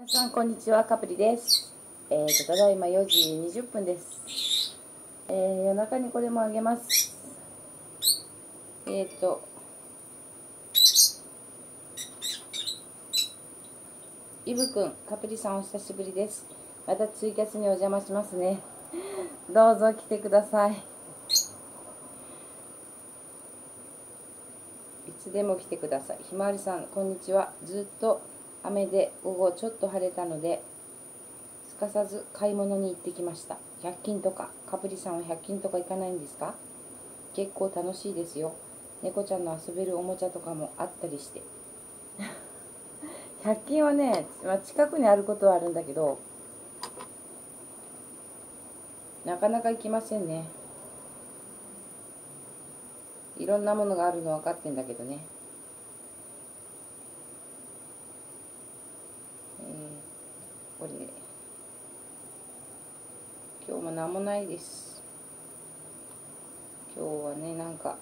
皆さんこんにちはカプリです。えーただいま4時20分です。えー夜中にこれもあげます。えっ、とイブくんカプリさんお久しぶりです。またツイキャスにお邪魔しますね。どうぞ来てください。いつでも来てください。ひまわりさんこんにちは。ずっと雨で午後ちょっと晴れたのですかさず買い物に行ってきました。100均とか。カプリさんは100均とか行かないんですか？結構楽しいですよ。猫ちゃんの遊べるおもちゃとかもあったりして。100均はね、まあ、近くにあることはあるんだけどなかなか行きませんね。いろんなものがあるの分かってんだけどねえーこれ今日も何もないです。今日はねなんか。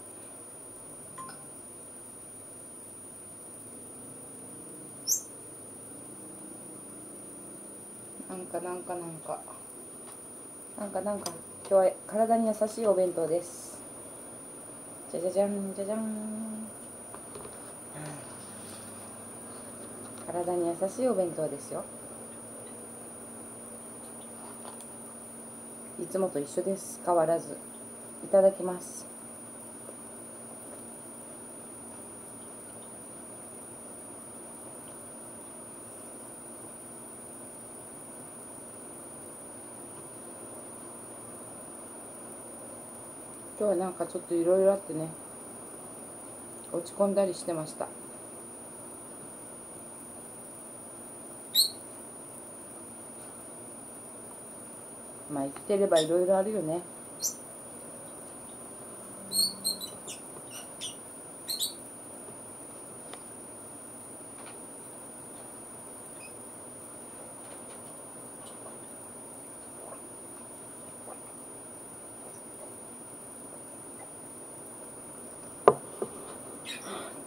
なんかなんかなんか。なんかなんか。今日は体に優しいお弁当です。じゃじゃじゃんじゃじゃん。体に優しいお弁当ですよ。いつもと一緒です。変わらず。いただきます。今日はなんかちょっといろいろあってね。落ち込んだりしてました。まあ生きてればいろいろあるよね。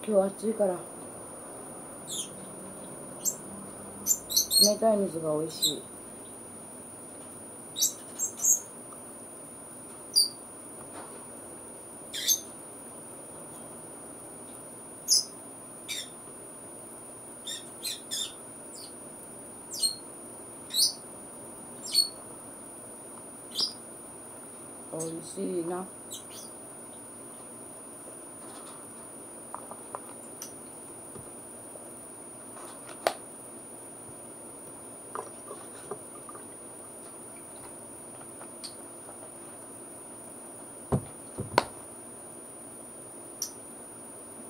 今日暑いから冷たい水が美味しい美味しいな。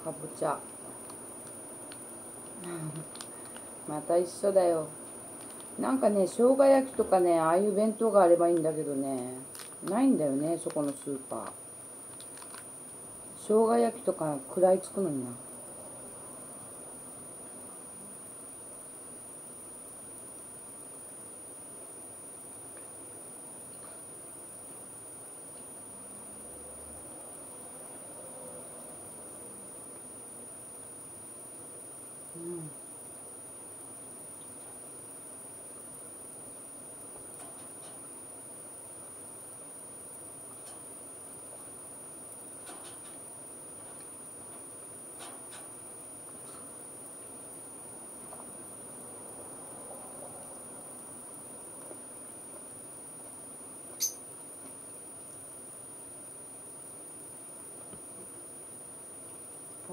かぼちゃ。また一緒だよ。なんかね生姜焼きとかねああいう弁当があればいいんだけどね。ないんだよねそこのスーパー。生姜焼きとか食らいつくのになうん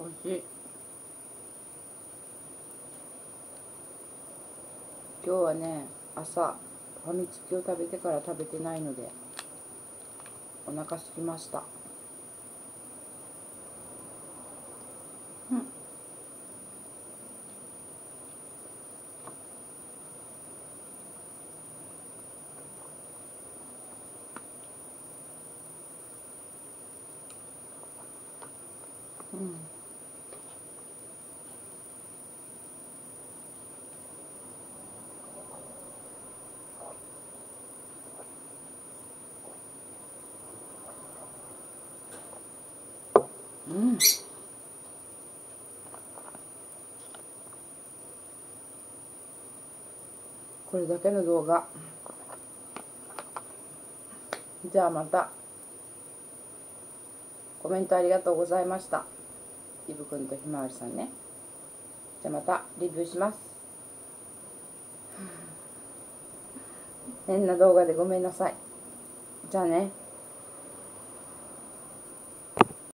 美味しい。今日はね朝ファミチキを食べてから食べてないのでお腹すきました。うん。うん。うん。これだけの動画。じゃあまた。コメントありがとうございました。イブくんとひまわりさんね。じゃあまたレビューします。変な動画でごめんなさい。じゃあね。